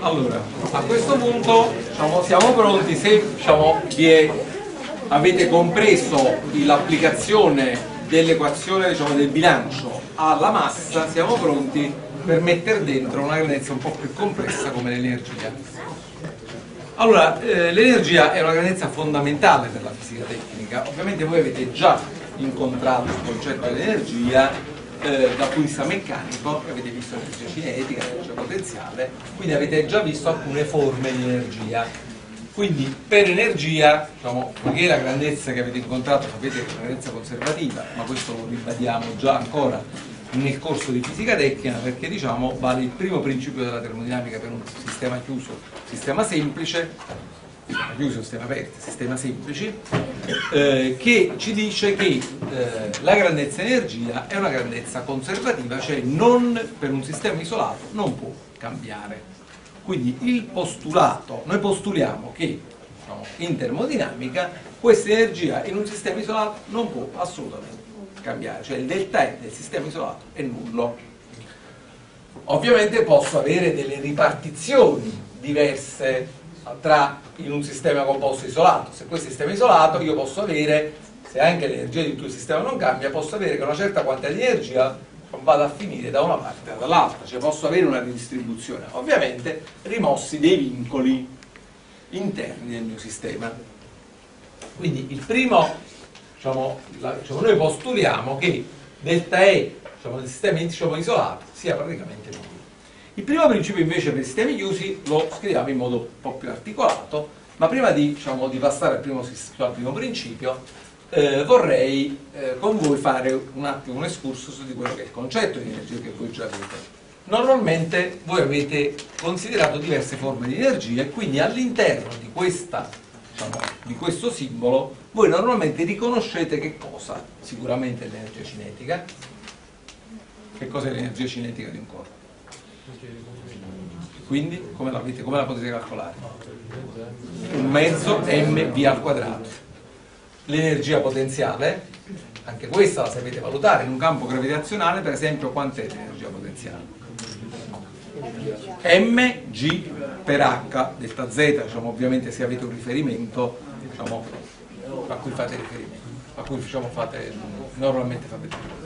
Allora, a questo punto diciamo, siamo pronti se diciamo, è, avete compreso l'applicazione dell'equazione diciamo, del bilancio alla massa, siamo pronti per mettere dentro una grandezza un po' più complessa come l'energia. Allora, eh, l'energia è una grandezza fondamentale per la fisica tecnica, ovviamente voi avete già incontrato il concetto dell'energia eh, dal punto di vista meccanico, avete visto l'energia cinetica, l'energia potenziale, quindi avete già visto alcune forme di energia. Quindi per energia, diciamo, poiché la grandezza che avete incontrato sapete è una grandezza conservativa, ma questo lo ribadiamo già ancora nel corso di fisica tecnica perché diciamo vale il primo principio della termodinamica per un sistema chiuso, sistema semplice, sistema chiuso, sistema aperto, sistema semplice, eh, che ci dice che eh, la grandezza energia è una grandezza conservativa, cioè non, per un sistema isolato non può cambiare. Quindi il postulato, noi postuliamo che diciamo, in termodinamica questa energia in un sistema isolato non può assolutamente cambiare, cioè il delta E del sistema isolato è nullo. Ovviamente posso avere delle ripartizioni diverse tra in un sistema composto isolato. Se questo sistema è isolato io posso avere, se anche l'energia di tutto il sistema non cambia, posso avere che una certa quantità di energia vada a finire da una parte o dall'altra, cioè posso avere una ridistribuzione. Ovviamente rimossi dei vincoli interni del mio sistema. Quindi il primo diciamo, la, diciamo, noi postuliamo che delta E diciamo, del sistema diciamo, isolato sia praticamente nullo. Il primo principio invece per i sistemi chiusi lo scriviamo in modo un po' più articolato, ma prima di, diciamo, di passare al primo, al primo principio eh, vorrei eh, con voi fare un attimo un excursus di quello che è il concetto di energia che voi già avete. Normalmente voi avete considerato diverse forme di energia e quindi all'interno di diciamo, di questo simbolo, voi normalmente riconoscete che cosa? Sicuramente l'energia cinetica. Che cos'è l'energia cinetica di un corpo? Quindi come la, come la potete calcolare? Un mezzo mv al quadrato. L'energia potenziale, anche questa la sapete valutare, in un campo gravitazionale per esempio quant'è l'energia potenziale? mg per h delta z, diciamo, ovviamente se avete un riferimento diciamo, a cui fate riferimento, a cui diciamo, fate, normalmente fate riferimento.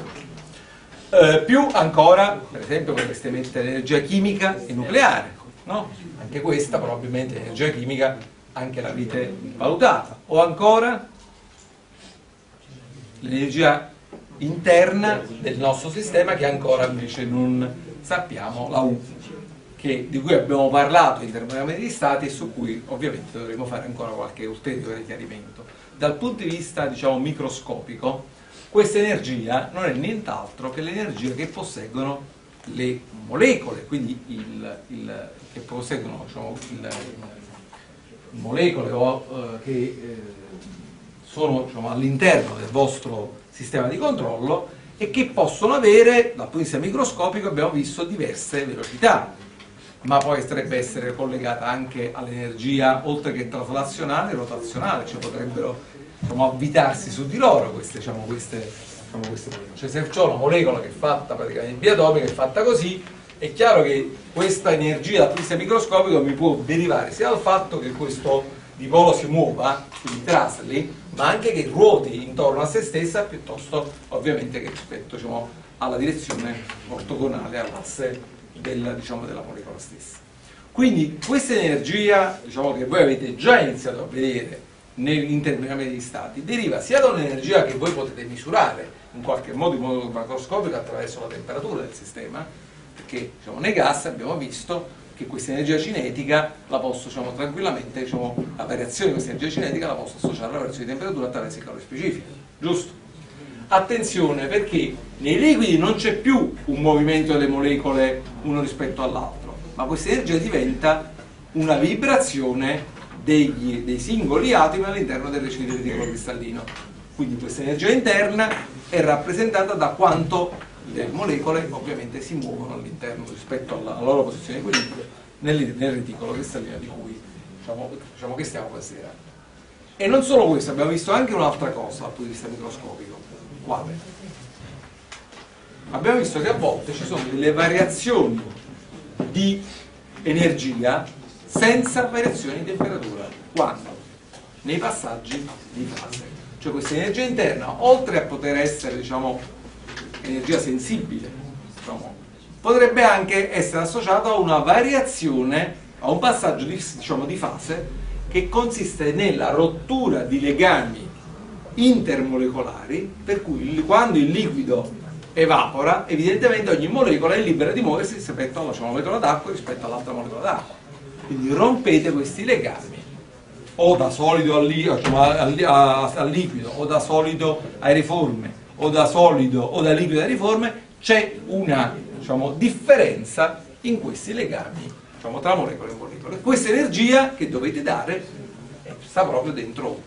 Eh, più ancora, per esempio, potreste mettere l'energia chimica e nucleare, no? anche questa probabilmente l'energia chimica anche l'avete valutata, o ancora l'energia interna del nostro sistema che ancora invece non sappiamo la U che, di cui abbiamo parlato in termini di stati e su cui ovviamente dovremo fare ancora qualche ulteriore chiarimento. Dal punto di vista diciamo, microscopico, questa energia non è nient'altro che l'energia che posseggono le molecole, quindi il, il, che posseggono diciamo, il, molecole o, eh, che eh, sono diciamo, all'interno del vostro sistema di controllo e che possono avere, dal punto di vista microscopico abbiamo visto diverse velocità. Ma poi potrebbe essere collegata anche all'energia oltre che traslazionale, rotazionale, cioè potrebbero diciamo, avvitarsi su di loro queste, diciamo, queste, diciamo, queste cioè se ho una molecola che è fatta praticamente biatomica, è fatta così, è chiaro che questa energia dal punto di vista microscopico mi può derivare sia dal fatto che questo dipolo si muova, quindi trasli, ma anche che ruoti intorno a se stessa piuttosto ovviamente che rispetto diciamo, alla direzione ortogonale all'asse della, diciamo, della molecola stessa. Quindi questa energia diciamo, che voi avete già iniziato a vedere nell'intermediazione degli stati deriva sia da un'energia che voi potete misurare in qualche modo in modo macroscopico attraverso la temperatura del sistema, perché diciamo, nei gas abbiamo visto che questa energia cinetica la posso diciamo, tranquillamente, diciamo, la variazione di questa energia cinetica la posso associare alla variazione di temperatura attraverso il calore specifico, giusto? attenzione perché nei liquidi non c'è più un movimento delle molecole uno rispetto all'altro, ma questa energia diventa una vibrazione degli, dei singoli atomi all'interno del recinto reticolo cristallino. Quindi questa energia interna è rappresentata da quanto le molecole ovviamente si muovono all'interno rispetto alla, alla, loro posizione di equilibrio nel, nel reticolo cristallino di cui diciamo, diciamo che stiamo considerando. E non solo questo, abbiamo visto anche un'altra cosa dal punto di vista microscopico quale? Abbiamo visto che a volte ci sono delle variazioni di energia senza variazioni di temperatura. Quando? Nei passaggi di fase. Cioè questa energia interna, oltre a poter essere diciamo, energia sensibile, diciamo, potrebbe anche essere associata a una variazione, a un passaggio di, diciamo, di fase che consiste nella rottura di legami intermolecolari, per cui quando il liquido evapora, evidentemente ogni molecola è libera di muoversi rispetto alla diciamo, molecola d'acqua rispetto all'altra molecola d'acqua. Quindi rompete questi legami o da solido al, diciamo, al, liquido o da solido a aeriforme o da solido o da liquido a aeriforme c'è una diciamo, differenza in questi legami diciamo, tra molecole e molecole. Questa energia che dovete dare sta proprio dentro.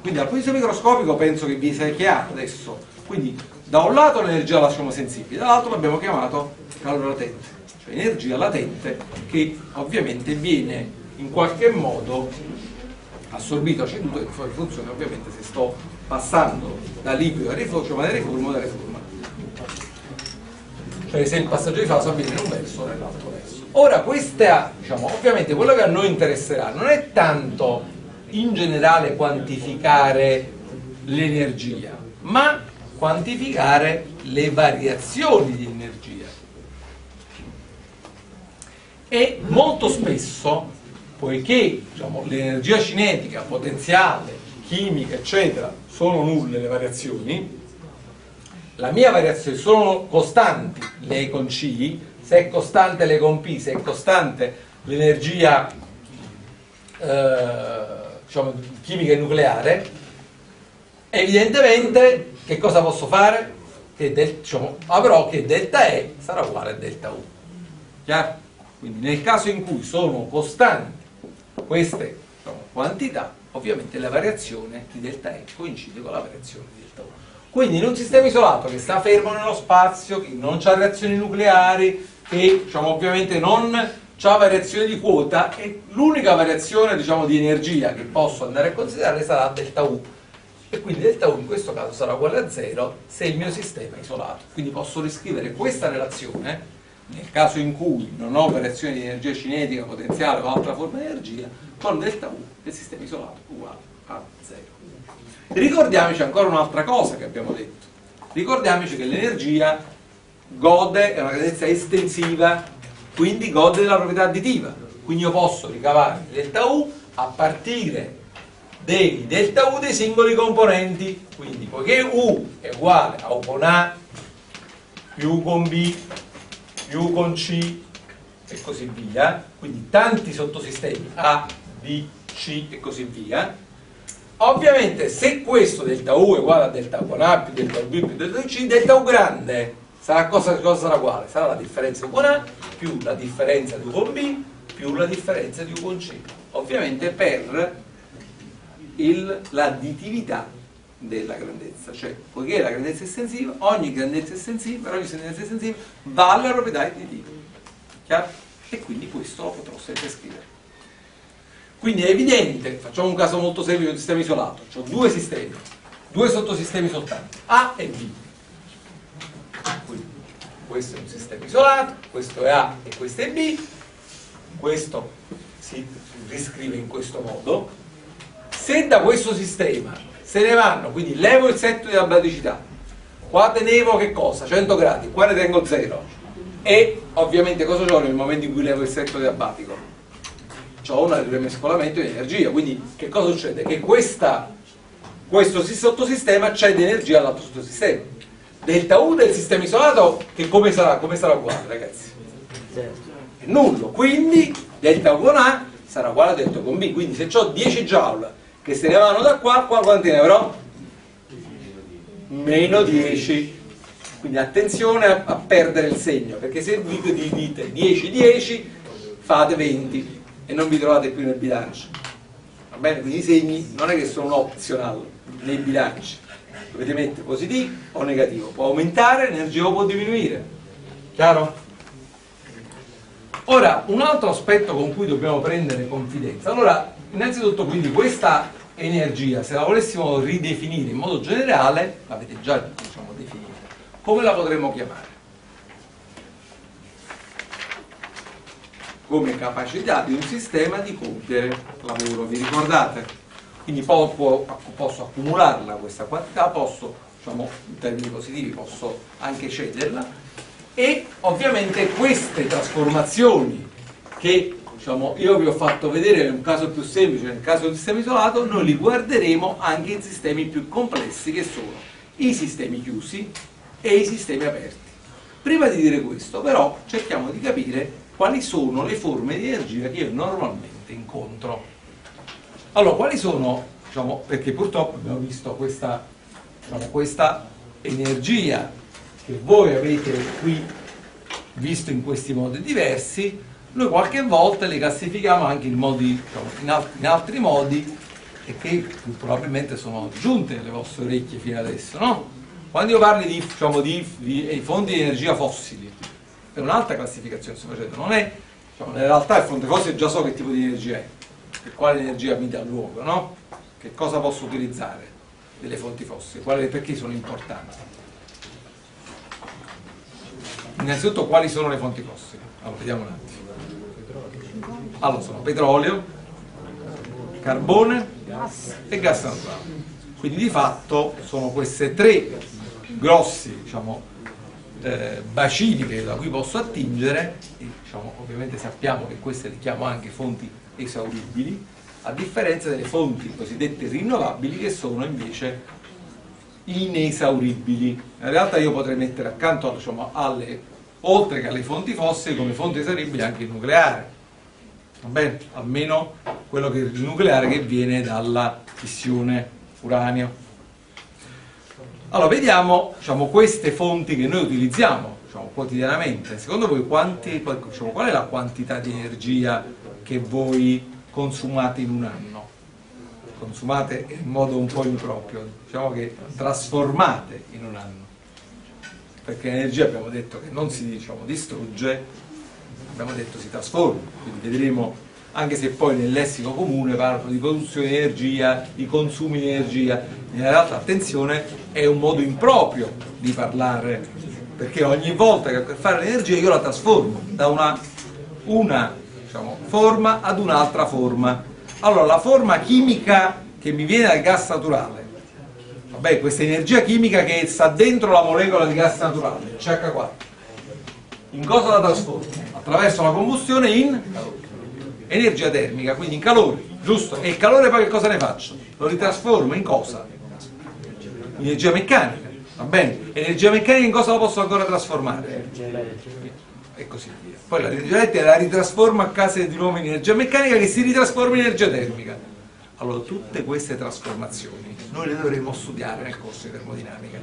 Quindi dal punto di vista microscopico penso che vi sia chiaro adesso. Quindi da un lato l'energia la lasciamo sensibile, dall'altro l'abbiamo chiamato calore latente, cioè energia latente che ovviamente viene in qualche modo assorbito, ceduto e funziona ovviamente se sto passando da liquido a rifugio, ma da riforma da riforma. Cioè se il passaggio di fase avviene in un verso o nell'altro verso. Ora questa, diciamo, ovviamente quello che a noi interesserà non è tanto in generale quantificare l'energia, ma quantificare le variazioni di energia. E molto spesso, poiché diciamo, l'energia cinetica, potenziale, chimica, eccetera, sono nulle le variazioni, la mia variazione sono costanti le con C, se è costante le con P, se è costante l'energia eh, diciamo, chimica e nucleare, evidentemente che cosa posso fare? Che del, diciamo, avrò che delta E sarà uguale a delta U. Chiaro? Quindi nel caso in cui sono costanti queste diciamo, quantità, ovviamente la variazione di delta E coincide con la variazione di delta U. Quindi in un sistema isolato che sta fermo nello spazio, che non ha reazioni nucleari, che diciamo, ovviamente non ha variazione di quota, l'unica variazione diciamo, di energia che posso andare a considerare sarà delta U e quindi delta U in questo caso sarà uguale a 0 se il mio sistema è isolato. Quindi posso riscrivere questa relazione nel caso in cui non ho variazione di energia cinetica, potenziale o altra forma di energia, con delta U del sistema isolato uguale a 0. Ricordiamoci ancora un'altra cosa che abbiamo detto. Ricordiamoci che l'energia gode, è una grandezza estensiva, quindi gode della proprietà additiva. Quindi io posso ricavare delta U a partire dei delta U dei singoli componenti quindi poiché U è uguale a U con A più U con B più U con C e così via quindi tanti sottosistemi A, B, C e così via ovviamente se questo delta U è uguale a delta U con A più delta U B più delta C delta U grande sarà cosa, cosa sarà uguale? sarà la differenza U con A più la differenza di U con B più la differenza di U con C ovviamente per l'additività della grandezza, cioè poiché la grandezza estensiva, ogni grandezza estensiva, ogni grandezza estensiva vale la proprietà additiva. Chiaro? E quindi questo lo potrò sempre scrivere. Quindi è evidente, facciamo un caso molto semplice di un sistema isolato, ho due sistemi, due sottosistemi soltanto, A e B. Quindi questo è un sistema isolato, questo è A e questo è B, questo si riscrive in questo modo, se da questo sistema se ne vanno, quindi levo il setto di abbaticità, qua tenevo che cosa? 100 gradi, qua ne tengo 0 e ovviamente cosa ho nel momento in cui levo il setto di abbatico? Ho un rimescolamento di energia, quindi che cosa succede? Che questa, questo sottosistema cede energia all'altro sottosistema. Delta U del sistema isolato che come sarà? Come sarà uguale ragazzi? È nullo, quindi delta U con A sarà uguale a delta con B, quindi se ho 10 joule che se ne vanno da qua, qua quanti ne avrò? Meno 10. Quindi attenzione a, a perdere il segno, perché se vi dite 10-10 fate 20 e non vi trovate più nel bilancio. Va bene? Quindi i segni non è che sono optional nei bilanci. Dovete mettere positivo o negativo. Può aumentare l'energia o può diminuire. Chiaro? Ora, un altro aspetto con cui dobbiamo prendere confidenza. Allora, innanzitutto quindi questa energia, se la volessimo ridefinire in modo generale, l'avete già diciamo, definita, come la potremmo chiamare? come capacità di un sistema di compiere lavoro, vi ricordate? Quindi posso, posso accumularla questa quantità, posso, diciamo, in termini positivi, posso anche cederla e ovviamente queste trasformazioni che diciamo, io vi ho fatto vedere un caso più semplice, nel caso del sistema isolato, noi li guarderemo anche in sistemi più complessi che sono i sistemi chiusi e i sistemi aperti. Prima di dire questo, però, cerchiamo di capire quali sono le forme di energia che io normalmente incontro. Allora, quali sono, diciamo, perché purtroppo abbiamo visto questa, diciamo, questa energia che voi avete qui visto in questi modi diversi, noi qualche volta le classifichiamo anche in, modi, in, alt in altri modi e che probabilmente sono giunte alle vostre orecchie fino adesso, no? Quando io parlo di, diciamo, di, di, di fonti di energia fossili, è un'altra classificazione sto facendo, non è, diciamo, in realtà il fonte fossile già so che tipo di energia è, per quale energia mi dà luogo, no? Che cosa posso utilizzare delle fonti fossili, quali, perché sono importanti. Innanzitutto quali sono le fonti fossili? Allora, vediamo un attimo. Allora, sono petrolio, carbone e gas naturale. Quindi di fatto sono queste tre grossi diciamo, eh, bacini da cui posso attingere, e, diciamo, ovviamente sappiamo che queste le chiamo anche fonti esauribili, a differenza delle fonti cosiddette rinnovabili che sono invece inesauribili. In realtà io potrei mettere accanto diciamo, alle, oltre che alle fonti fossili, come fonti esauribili anche il nucleare. Va bene? Almeno quello che il nucleare che viene dalla fissione uranio. Allora, vediamo diciamo, queste fonti che noi utilizziamo diciamo, quotidianamente. Secondo voi quanti, diciamo, qual è la quantità di energia che voi consumate in un anno? Consumate in modo un po' improprio, diciamo che trasformate in un anno. Perché l'energia abbiamo detto che non si diciamo, distrugge, abbiamo detto si trasforma, quindi vedremo anche se poi nel lessico comune parlano di produzione di energia, di consumi di energia, in realtà attenzione è un modo improprio di parlare, perché ogni volta che ho a che fare l'energia io la trasformo da una, una diciamo, forma ad un'altra forma. Allora la forma chimica che mi viene dal gas naturale, vabbè questa energia chimica che sta dentro la molecola di gas naturale, CH4, in cosa la trasformo? Attraverso la combustione in energia termica, quindi in calore, giusto? E il calore poi che cosa ne faccio? Lo ritrasformo in cosa? In energia meccanica, va bene? Energia meccanica in cosa la posso ancora trasformare? E così via. Poi l'energia elettrica la ritrasformo a casa di nuovo in energia meccanica che si ritrasforma in energia termica. Allora tutte queste trasformazioni noi le dovremo studiare nel corso di termodinamica.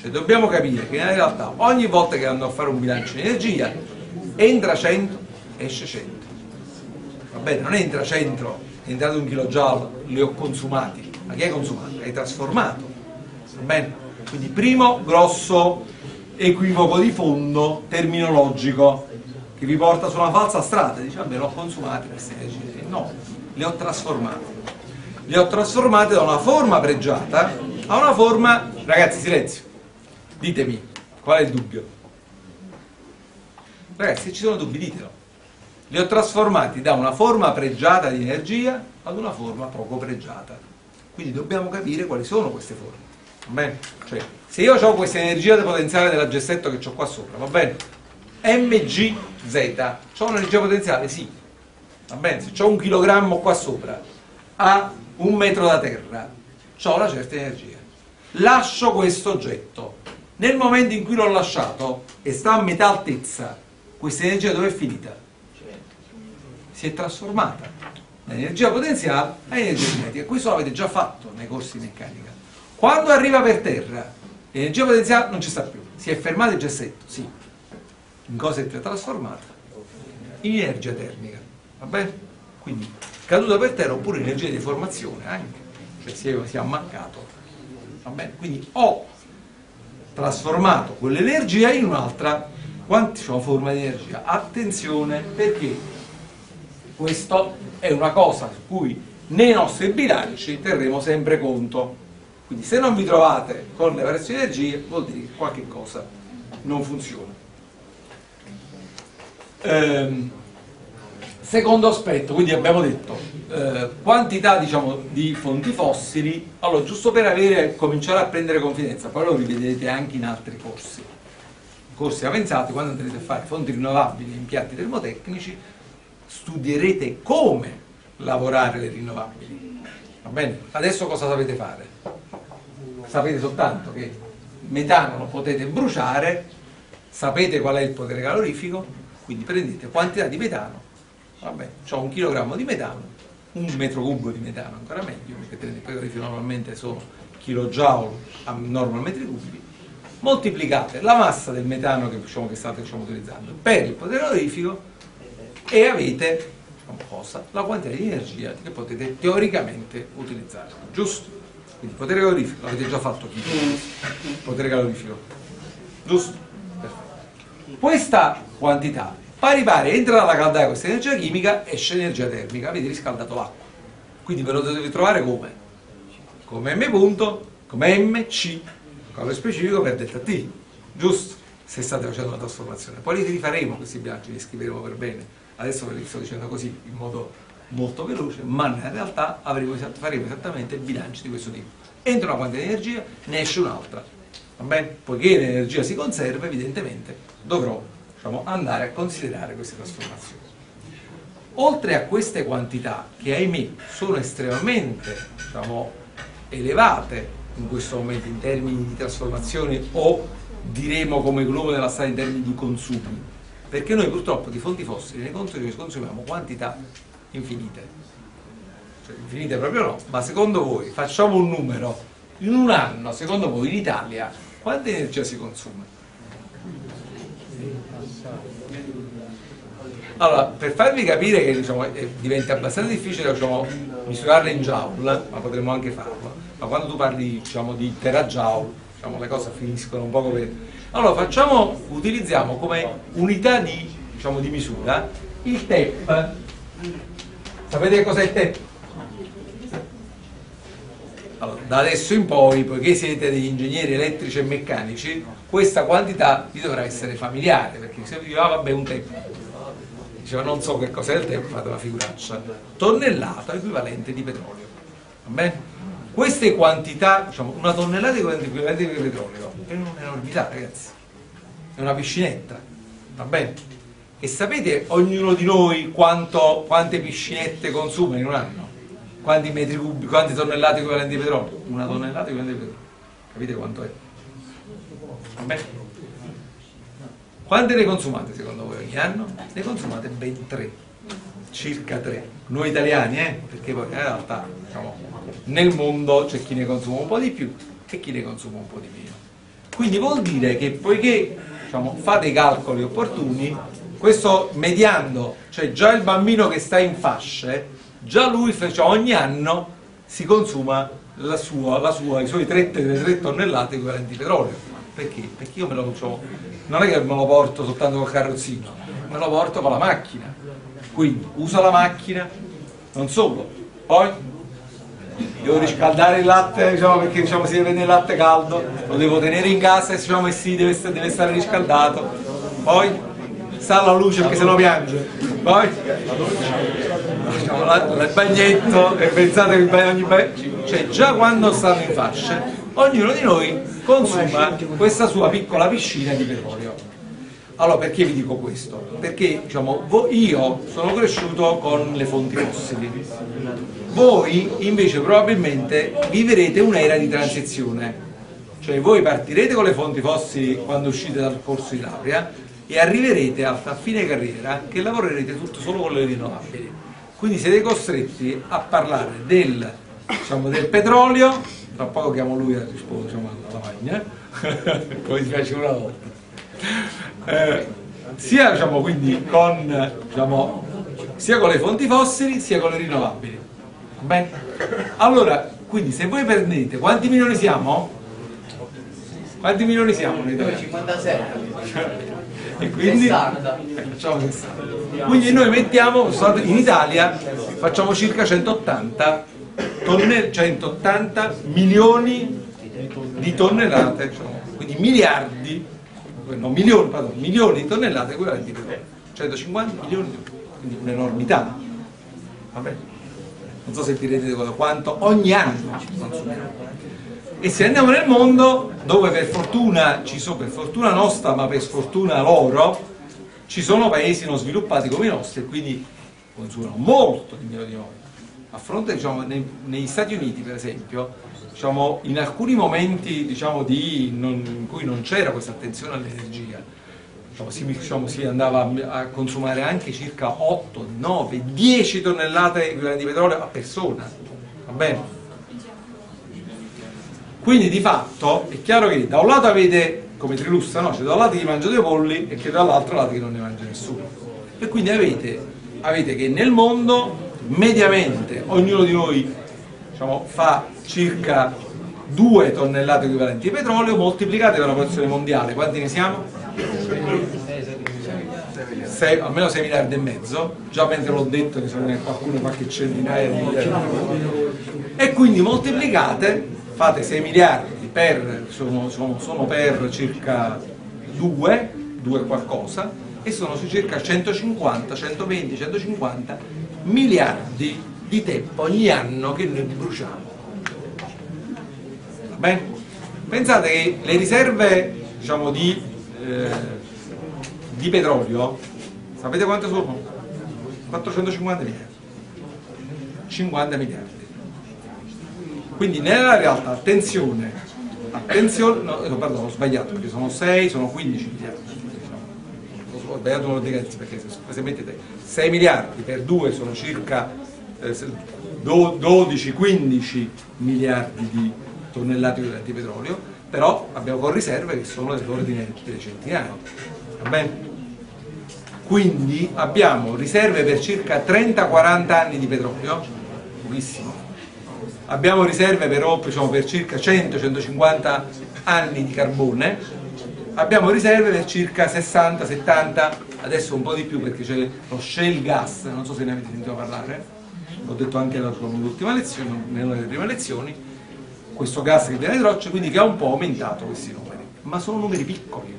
Cioè dobbiamo capire che in realtà ogni volta che andrò a fare un bilancio di energia entra 100, esce 100 va bene, non entra centro, è entrato un kilojoule, li ho consumati, ma chi hai consumato? Hai trasformato, va bene? Quindi primo grosso equivoco di fondo terminologico che vi porta su una falsa strada, dice vabbè l'ho consumate queste energie, no, le ho trasformate, le ho trasformate da una forma pregiata a una forma, ragazzi silenzio, ditemi, qual è il dubbio? Ragazzi se ci sono dubbi ditelo li ho trasformati da una forma pregiata di energia ad una forma poco pregiata. Quindi dobbiamo capire quali sono queste forme. Va bene? Cioè, se io ho questa energia potenziale della gessetto che ho qua sopra, va bene? mgz, ho un'energia potenziale? Sì. Va bene? Se ho un chilogrammo qua sopra, a un metro da terra, ho una certa energia. Lascio questo oggetto. Nel momento in cui l'ho lasciato e sta a metà altezza, questa energia dove è finita? si è trasformata da energia potenziale a energia cinetica. Questo l'avete già fatto nei corsi di meccanica. Quando arriva per terra, l'energia potenziale non ci sta più, si è fermato il gessetto, sì. In cosa è trasformata? In energia termica, va bene? Quindi caduta per terra oppure energia di deformazione anche, cioè si è, si è ammaccato, va bene? Quindi ho trasformato quell'energia in un'altra quanti forma di energia. Attenzione perché questo è una cosa su cui nei nostri bilanci terremo sempre conto. Quindi se non vi trovate con le variazioni di energia vuol dire che qualche cosa non funziona. Ehm, Secondo aspetto, quindi abbiamo detto eh, quantità diciamo, di fonti fossili, allora giusto per avere, cominciare a prendere confidenza, poi lo rivedrete anche in altri corsi, corsi avanzati, quando andrete a fare fonti rinnovabili e impianti termotecnici, studierete come lavorare le rinnovabili. Va bene? Adesso cosa sapete fare? Sapete soltanto che metano lo potete bruciare, sapete qual è il potere calorifico, quindi prendete quantità di metano, vabbè, ho un chilogrammo di metano, un metro cubo di metano ancora meglio, perché il calorifico normalmente sono kilojoule a normal metri cubi, moltiplicate la massa del metano che, diciamo, che state diciamo, utilizzando per il potere calorifico e avete diciamo, cosa, la quantità di energia che potete teoricamente utilizzare, giusto? Quindi potere calorifico, l'avete già fatto chi? Potere calorifico, giusto? Perfetto. Questa quantità pari pari entra dalla caldaia questa energia chimica, esce energia termica, avete riscaldato l'acqua. Quindi ve lo dovete trovare come? Come m punto, come mc, calore specifico per delta t, giusto? Se state facendo una trasformazione. Poi li rifaremo questi bilanci, li scriveremo per bene. Adesso ve li sto dicendo così, in modo molto veloce, ma in realtà avremo, faremo esattamente bilanci di questo tipo. Entra una quantità di energia, ne esce un'altra. Poiché l'energia si conserva, evidentemente dovrò diciamo, andare a considerare queste trasformazioni. Oltre a queste quantità, che ahimè sono estremamente diciamo, elevate in questo momento in termini di trasformazioni o diremo come globo della strada in termini di consumi, perché noi purtroppo di fonti fossili ne consumiamo quantità infinite. Cioè, infinite proprio no, ma secondo voi, facciamo un numero, in un anno, secondo voi in Italia, quanta energia si consuma? Allora, per farvi capire che diciamo, diventa abbastanza difficile diciamo, misurarle in joule, ma potremmo anche farlo, ma quando tu parli diciamo, di terajoule, diciamo, le cose finiscono un po' come... Allora, facciamo, utilizziamo come unità di, diciamo, di misura il TEP. Sapete cos'è il TEP? Allora, da adesso in poi, poiché siete degli ingegneri elettrici e meccanici, questa quantità vi dovrà essere familiare, perché se vi ah vabbè, un TEP, diceva non so che cos'è il tempo, fate una figuraccia, tonnellata equivalente di petrolio. Queste quantità, diciamo, una tonnellata equivalente di petrolio è un'enormità ragazzi, è una piscinetta, va bene? E sapete ognuno di noi quanto, quante piscinette consuma in un anno? Quanti metri cubi, quante tonnellate equivalenti di petrolio? Una tonnellata equivalente di petrolio. Capite quanto è? Va bene? Quante ne consumate ogni anno? Ne consumate ben tre, circa tre. Noi italiani, eh? perché poi in realtà diciamo, nel mondo c'è chi ne consuma un po' di più e chi ne consuma un po' di meno. Quindi vuol dire che poiché diciamo, fate i calcoli opportuni, questo mediando, cioè già il bambino che sta in fasce, già lui cioè ogni anno si consuma la sua, la sua, i suoi 3, 3 tonnellate di petrolio. Perché? Perché io me lo faccio non è che me lo porto soltanto col carrozzino, me lo porto con la macchina. Quindi uso la macchina, non solo, poi devo riscaldare il latte diciamo, perché diciamo, si deve prendere il latte caldo, lo devo tenere in casa e diciamo, sì, deve, deve stare riscaldato, poi sta alla luce perché se no piange, poi diciamo, la, il bagnetto e pensate che ogni bagno, cioè già quando stanno in fasce, ognuno di noi consuma questa sua piccola piscina di petrolio. Allora perché vi dico questo? Perché diciamo, io sono cresciuto con le fonti fossili, voi invece probabilmente vivrete un'era di transizione, cioè voi partirete con le fonti fossili quando uscite dal corso di laurea e arriverete a fine carriera che lavorerete tutto solo con le rinnovabili. Quindi siete costretti a parlare del, diciamo, del petrolio tra poco chiamo lui a rispondere alla lavagna, come si piace una volta. Eh, sia, diciamo, quindi, con, diciamo, sia con le fonti fossili sia con le rinnovabili. Bene? Allora, quindi se voi prendete, quanti milioni siamo? Quanti milioni siamo noi? 57. E quindi facciamo 60. Quindi noi mettiamo, in Italia facciamo circa 180 tonnell 180 milioni di tonnellate, cioè, quindi miliardi, no, milioni, pardon, milioni di tonnellate equivalenti di petrolio, 150 milioni di quindi un'enormità. Non so se vi rendete conto quanto ogni anno consumiamo. E se andiamo nel mondo, dove per fortuna, ci sono, per fortuna nostra, ma per sfortuna loro, ci sono paesi non sviluppati come i nostri e quindi consumano molto di meno di noi. A fronte, diciamo, nei, negli Stati Uniti, per esempio, diciamo, in alcuni momenti diciamo, di, non, in cui non c'era questa attenzione all'energia, diciamo, si, diciamo, si, andava a consumare anche circa 8, 9, 10 tonnellate di petrolio a persona. Va bene? Quindi di fatto è chiaro che da un lato avete come Trilussa, no? C'è da un lato chi mangia due polli e che dall'altro lato che non ne mangia nessuno. E quindi avete, avete che nel mondo mediamente ognuno di noi diciamo, fa circa 2 tonnellate equivalenti di petrolio moltiplicate per la popolazione mondiale. Quanti ne siamo? 6, almeno 6 miliardi e mezzo, già mentre l'ho detto ne sono qualcuno qualche centinaia di miliardi. E quindi moltiplicate, fate 6 miliardi per, sono, sono, sono per circa 2, 2 qualcosa, e sono su circa 150, 120, 150 miliardi di tempo ogni anno che noi bruciamo. Bene? Pensate che le riserve diciamo, di, eh, di petrolio, sapete quante sono? 450 miliardi. 50 miliardi. Quindi nella realtà, attenzione, attenzione, no, no pardon, ho sbagliato perché sono 6, sono 15 miliardi. Sbagliato uno dei cazzi perché se mettete 6 miliardi per 2 sono circa eh, 12-15 miliardi di tonnellate di petrolio, però abbiamo con riserve che sono dell'ordine delle centinaia. Va bene? Quindi abbiamo riserve per circa 30-40 anni di petrolio, pochissimo, abbiamo riserve per, diciamo, per circa 100-150 anni di carbone, abbiamo riserve per circa 60-70, adesso un po' di più perché c'è lo shale gas, non so se ne avete sentito parlare, l'ho detto anche nell'ultima lezione, nelle prime lezioni, questo gas che viene rocce, quindi che ha un po' aumentato questi numeri, ma sono numeri piccoli.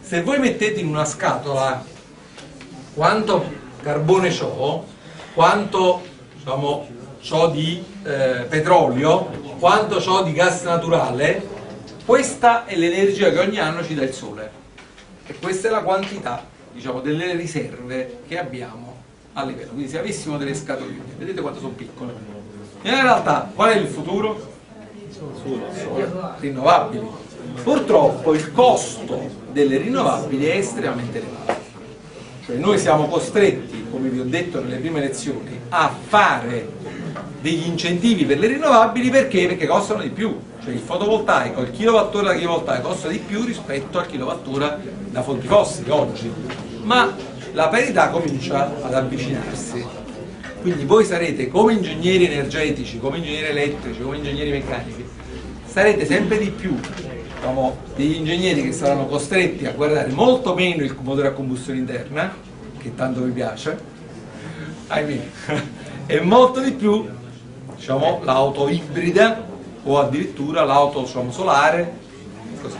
Se voi mettete in una scatola quanto carbone ho, quanto diciamo, ho di eh, petrolio, quanto ho di gas naturale, questa è l'energia che ogni anno ci dà il Sole e questa è la quantità diciamo, delle riserve che abbiamo a livello. Quindi se avessimo delle scatoline, vedete quanto sono piccole. in realtà qual è il futuro? Rinnovabili. Purtroppo il costo delle rinnovabili è estremamente elevato. Cioè noi siamo costretti, come vi ho detto nelle prime lezioni, a fare degli incentivi per le rinnovabili perché? Perché costano di più. Cioè il fotovoltaico, il kilowattora da kilovoltaico costa di più rispetto al kilowattora da fonti fossili oggi. Ma la parità comincia ad avvicinarsi. Quindi voi sarete come ingegneri energetici, come ingegneri elettrici, come ingegneri meccanici, sarete sempre di più diciamo, degli ingegneri che saranno costretti a guardare molto meno il motore a combustione interna, che tanto vi piace, ahimè, e molto di più diciamo, l'auto ibrida o addirittura l'auto solare. Così.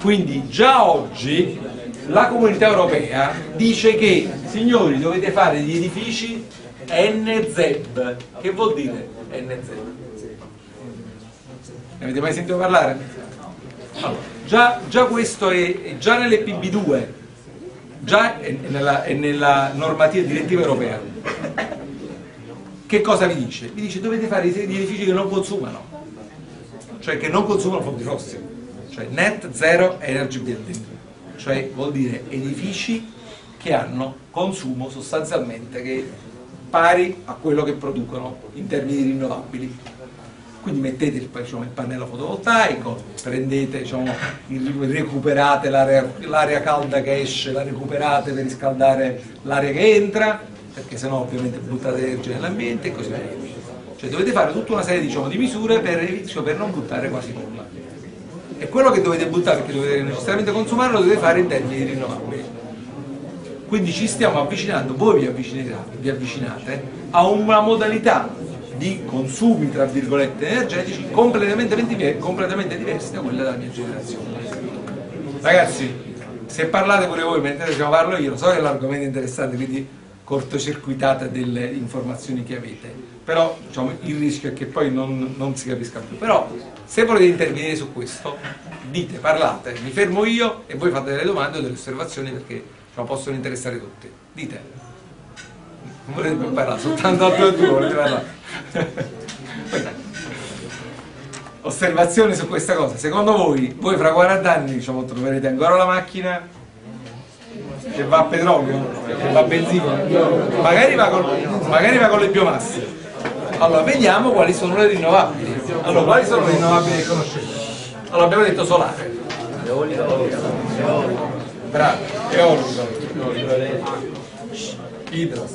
Quindi già oggi la comunità europea dice che signori dovete fare gli edifici NZEB. Che vuol dire NZEB? Ne avete mai sentito parlare? Allora, già, già, questo è, è già nelle PB2, già è nella, è nella normativa direttiva europea. Che cosa vi dice? Vi dice dovete fare gli edifici che non consumano, cioè che non consumano fonti fossili, cioè net zero energy building, cioè vuol dire edifici che hanno consumo sostanzialmente che pari a quello che producono in termini rinnovabili. Quindi mettete il, diciamo, il pannello fotovoltaico, prendete, diciamo, recuperate l'area calda che esce, la recuperate per riscaldare l'aria che entra, perché sennò ovviamente buttate energia nell'ambiente e così via. Cioè dovete fare tutta una serie diciamo, di misure per, cioè, per non buttare quasi nulla. E quello che dovete buttare, perché dovete necessariamente consumare, lo dovete fare in termini rinnovabili. Quindi ci stiamo avvicinando, voi vi avvicinate, vi avvicinate a una modalità di consumi tra virgolette energetici completamente, completamente diversi da quella della mia generazione. Ragazzi, se parlate pure voi mentre parlo io, lo so che è l'argomento interessante, quindi cortocircuitate delle informazioni che avete, però diciamo, il rischio è che poi non, non si capisca più. Però se volete intervenire su questo, dite, parlate, mi fermo io e voi fate delle domande o delle osservazioni perché diciamo, possono interessare tutti. Dite. Non volete più parlare, soltanto a due o due volete parlare. Osservazioni su questa cosa. Secondo voi, voi fra 40 anni diciamo, troverete ancora la macchina che va a petrolio, che va a benzina, magari va con, magari va con le biomasse. Allora, vediamo quali sono le rinnovabili. Allora, quali sono le rinnovabili che conoscete? Allora, abbiamo detto solare. Bravo, eolico. Idro.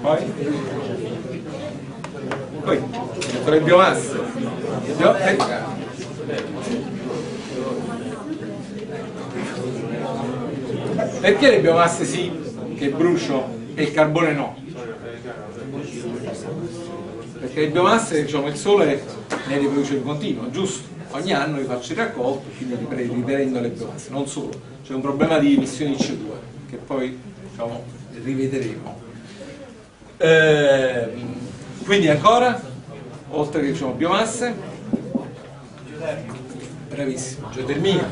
Poi? Poi, con le biomasse. Bio- eh, Perché le biomasse sì, che brucio, e il carbone no? Perché le biomasse, diciamo, il sole ne riproduce in continuo, giusto? Ogni anno io faccio il raccolto quindi ripre- riprendo le biomasse, non solo. C'è un problema di emissioni CO2 che poi diciamo, rivedremo. Ehm, quindi ancora, oltre che diciamo, biomasse, bravissimo, geotermia.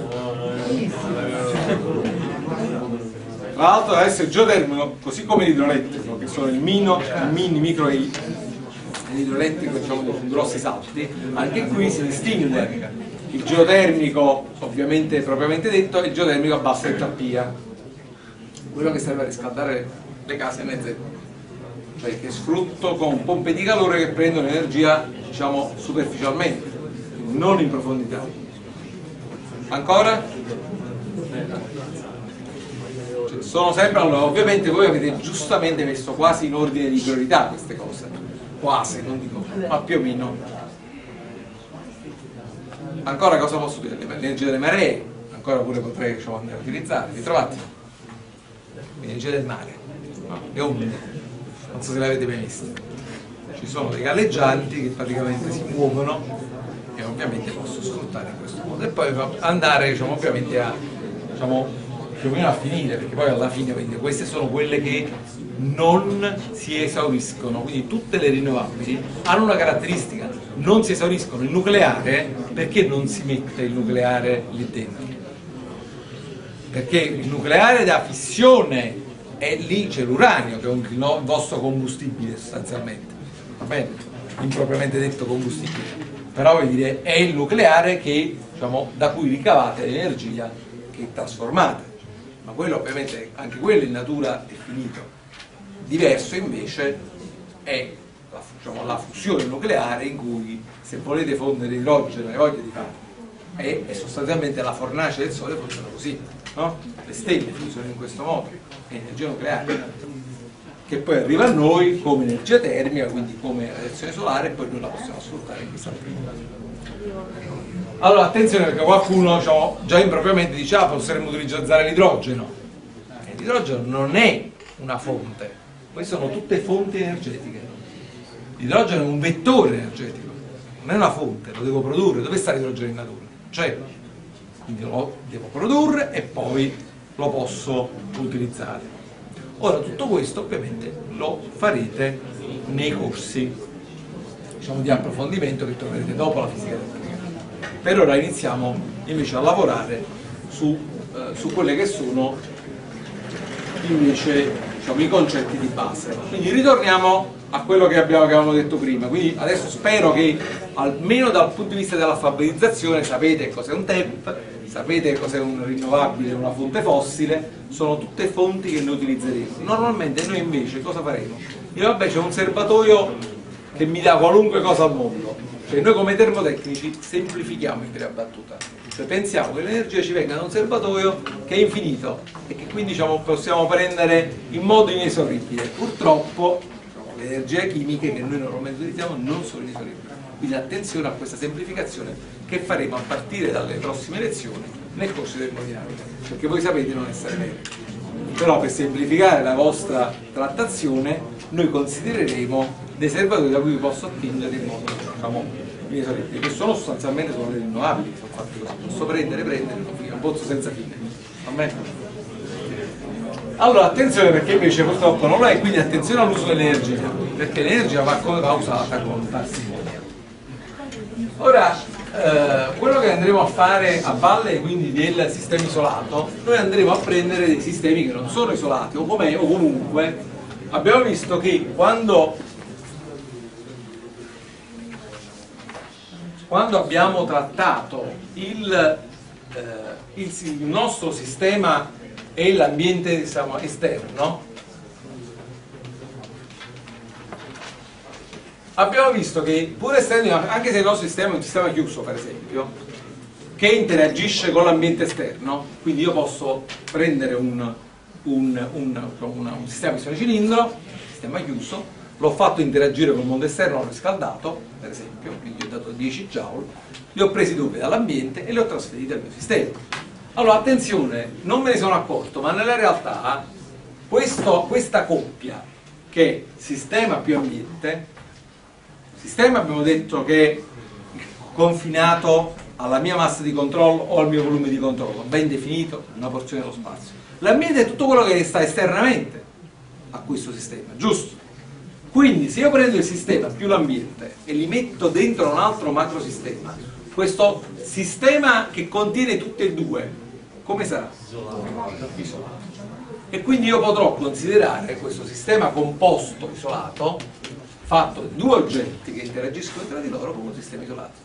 Tra l'altro deve essere geotermico, così come l'idroelettrico, che sono il, mino, il mini, micro e l'idroelettrico diciamo con grossi salti, anche qui si distingue il geotermico, ovviamente propriamente detto, e il geotermico a bassa entropia, quello che serve a riscaldare le case mezze, cioè che sfrutto con pompe di calore che prendono energia diciamo superficialmente, non in profondità. Ancora? Sono sempre, allora, ovviamente voi avete giustamente messo quasi in ordine di priorità queste cose, quasi, non dico, ma più o meno. Ancora cosa posso dire? L'energia delle maree, ancora pure potrei diciamo, andare a utilizzare, li trovate? L'energia del mare, no? le onde, non so se le avete mai viste. Ci sono dei galleggianti che praticamente si muovono e ovviamente posso sfruttare in questo modo. E poi andare diciamo, ovviamente a diciamo, più o meno a finire, perché poi alla fine quindi, queste sono quelle che non si esauriscono, quindi tutte le rinnovabili hanno una caratteristica, non si esauriscono. Il nucleare, perché non si mette il nucleare lì dentro? Perché il nucleare da fissione e lì c'è l'uranio che è un, vostro combustibile sostanzialmente, va bene? Impropriamente detto combustibile, però vuol dire è il nucleare che, diciamo, da cui ricavate l'energia che trasformate ma quello ovviamente anche quello in natura è finito. Diverso invece è la, diciamo, la fusione nucleare in cui se volete fondere idrogeno e voglia di fare è, è, sostanzialmente la fornace del sole funziona così, no? le stelle funzionano in questo modo, è energia nucleare che poi arriva a noi come energia termica, quindi come radiazione solare e poi noi la possiamo sfruttare in questa prima. Allora attenzione perché qualcuno già impropriamente dice ah potremmo utilizzare l'idrogeno. Eh, l'idrogeno non è una fonte, queste sono tutte fonti energetiche. L'idrogeno è un vettore energetico, non è una fonte, lo devo produrre. Dove sta l'idrogeno in natura? Cioè, quindi lo devo produrre e poi lo posso utilizzare. Ora tutto questo ovviamente lo farete nei corsi diciamo, di approfondimento che troverete dopo la fisica tecnica. Per ora iniziamo invece a lavorare su, eh, su quelli che sono invece diciamo, i concetti di base. Quindi ritorniamo a quello che, abbiamo, che avevamo detto prima. Quindi adesso spero che almeno dal punto di vista dell'alfabetizzazione sapete cos'è un TEP, sapete cos'è un rinnovabile, una fonte fossile, sono tutte fonti che noi utilizzeremo. Normalmente noi invece cosa faremo? Io vabbè c'è un serbatoio che mi dà qualunque cosa al mondo, cioè noi come termotecnici semplifichiamo in vera battuta, cioè pensiamo che l'energia ci venga da un serbatoio che è infinito e che quindi diciamo, possiamo prendere in modo inesauribile. Purtroppo diciamo, le energie chimiche che noi normalmente utilizziamo non sono inesauribili. Quindi attenzione a questa semplificazione che faremo a partire dalle prossime lezioni nel corso del termodinamica, perché voi sapete non essere veri. Però per semplificare la vostra trattazione noi considereremo dei serbatoi da cui posso attingere in modo diciamo, che sono sostanzialmente sono le rinnovabili, sono fatte così, posso prendere, prendere, è un pozzo senza fine. Allora attenzione perché invece purtroppo non lo è, quindi attenzione all'uso dell'energia, perché l'energia va, va, usata con parsimonia. Ora, eh, quello che andremo a fare a valle quindi del sistema isolato, noi andremo a prendere dei sistemi che non sono isolati o, come, o comunque abbiamo visto che quando, quando abbiamo trattato il, eh, il, il nostro sistema e l'ambiente diciamo, esterno, abbiamo visto che pur essendo, anche se il nostro sistema è un sistema chiuso per esempio, che interagisce con l'ambiente esterno, quindi io posso prendere un, un, un, un sistema di cilindro, sistema chiuso, l'ho fatto interagire con il mondo esterno, l'ho riscaldato, per esempio, quindi ho dato 10 joule, li ho presi dove? Dall'ambiente e li ho trasferiti al mio sistema. Allora, attenzione, non me ne sono accorto, ma nella realtà questo, questa coppia che è sistema più ambiente, sistema abbiamo detto che è confinato alla mia massa di controllo o al mio volume di controllo, ben definito, una porzione dello spazio. L'ambiente è tutto quello che sta esternamente a questo sistema, giusto? Quindi se io prendo il sistema più l'ambiente e li metto dentro un altro macrosistema, questo sistema che contiene tutte e due come sarà? Isolato. E quindi io potrò considerare questo sistema composto isolato fatto di due oggetti che interagiscono tra di loro come un sistema isolato.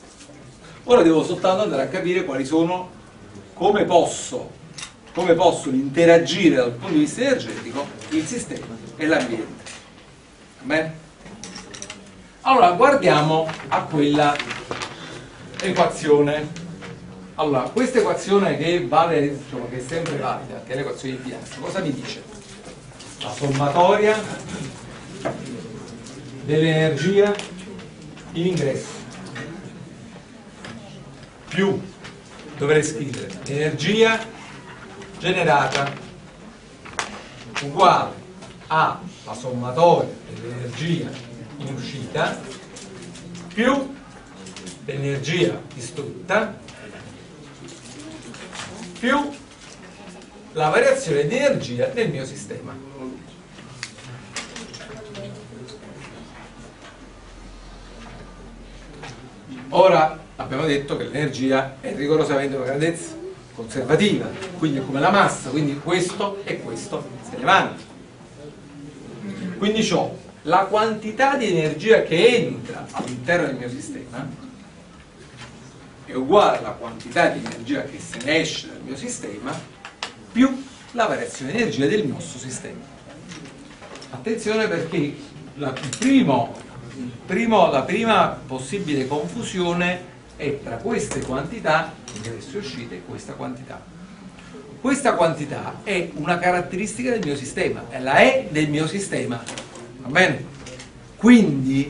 Ora devo soltanto andare a capire quali sono, come posso, come possono interagire dal punto di vista energetico il sistema e l'ambiente. Bene? Allora guardiamo a quella equazione allora, questa equazione che vale, diciamo, che è sempre valida, che è l'equazione di Piastro, cosa mi dice? La sommatoria dell'energia in ingresso più, dovrei scrivere, energia generata uguale alla sommatoria dell'energia in uscita più l'energia distrutta più la variazione di energia nel mio sistema. Ora abbiamo detto che l'energia è rigorosamente una grandezza conservativa, quindi è come la massa, quindi questo e questo se ne vanno. Quindi ho la quantità di energia che entra all'interno del mio sistema è uguale alla quantità di energia che se ne esce dal mio sistema più la variazione di energia del nostro sistema. Attenzione perché la, primo, primo, la prima possibile confusione è tra queste quantità, ingresso e uscite, e questa quantità. Questa quantità è una caratteristica del mio sistema, è la E del mio sistema, va bene? Quindi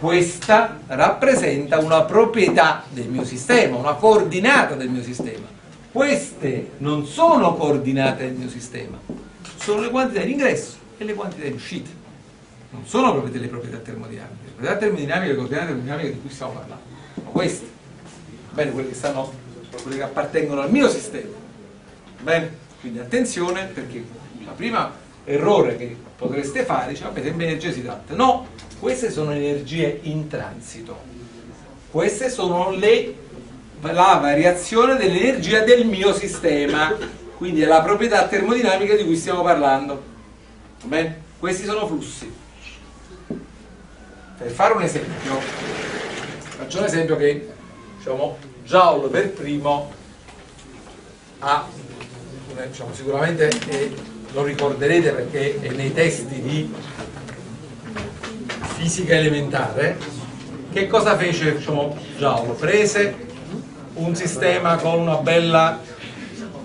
questa rappresenta una proprietà del mio sistema, una coordinata del mio sistema. Queste non sono coordinate del mio sistema, sono le quantità in ingresso e le quantità in uscita. Non sono proprio delle proprietà termodinamiche. Le proprietà termodinamiche e le coordinate termodinamiche di cui stiamo parlando sono queste. Bene, quelle che, stanno, quelle che appartengono al mio sistema. Bene? Quindi attenzione perché il primo errore che potreste fare dice, vabbè, sempre energia si tratta. No, queste sono energie in transito. Queste sono le, la variazione dell'energia del mio sistema, quindi è la proprietà termodinamica di cui stiamo parlando. Bene? Questi sono flussi. Per fare un esempio, faccio un esempio che diciamo, Joule per primo ha, diciamo, sicuramente eh, lo ricorderete perché è nei testi di fisica elementare, che cosa fece diciamo, Giaolo? Prese un sistema con una bella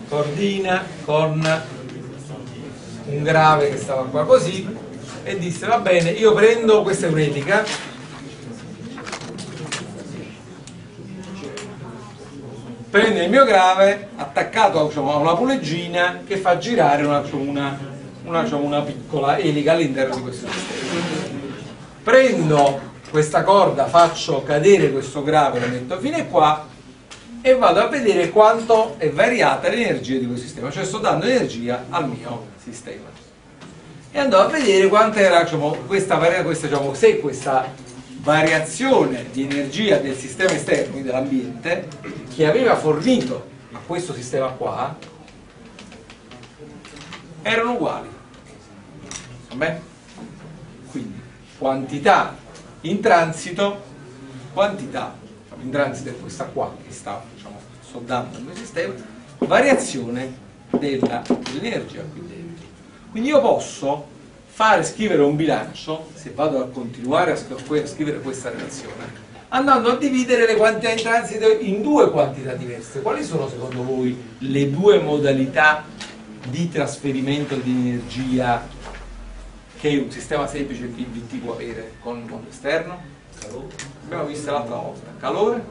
cordina, con un grave che stava qua così e disse va bene, io prendo questa euretica prende il mio grave attaccato diciamo, a una puleggina che fa girare una, una, una, una piccola elica all'interno di questo sistema prendo questa corda faccio cadere questo grave, lo metto fino a qua e vado a vedere quanto è variata l'energia di questo sistema, cioè sto dando energia al mio sistema. E andò a vedere quanto era diciamo, questa, questa, diciamo, se questa variazione di energia del sistema esterno, quindi dell'ambiente, che aveva fornito a questo sistema qua, erano uguali. Vabbè? Quindi quantità in transito, quantità in transito è questa qua che sta diciamo, soldando il mio sistema, variazione dell'energia. Quindi io posso fare scrivere un bilancio, se vado a continuare a scrivere questa relazione, andando a dividere le quantità in transito in due quantità diverse. Quali sono secondo voi le due modalità di trasferimento di energia che un sistema semplice PVT può avere con il mondo esterno? Calore. Abbiamo visto l'altra volta. Calore,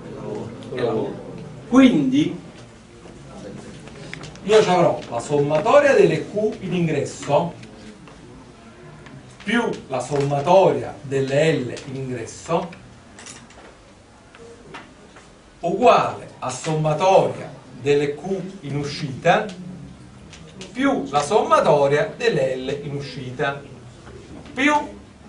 e lavoro. Quindi io avrò la sommatoria delle Q in ingresso più la sommatoria delle L in ingresso uguale a sommatoria delle Q in uscita più la sommatoria delle L in uscita più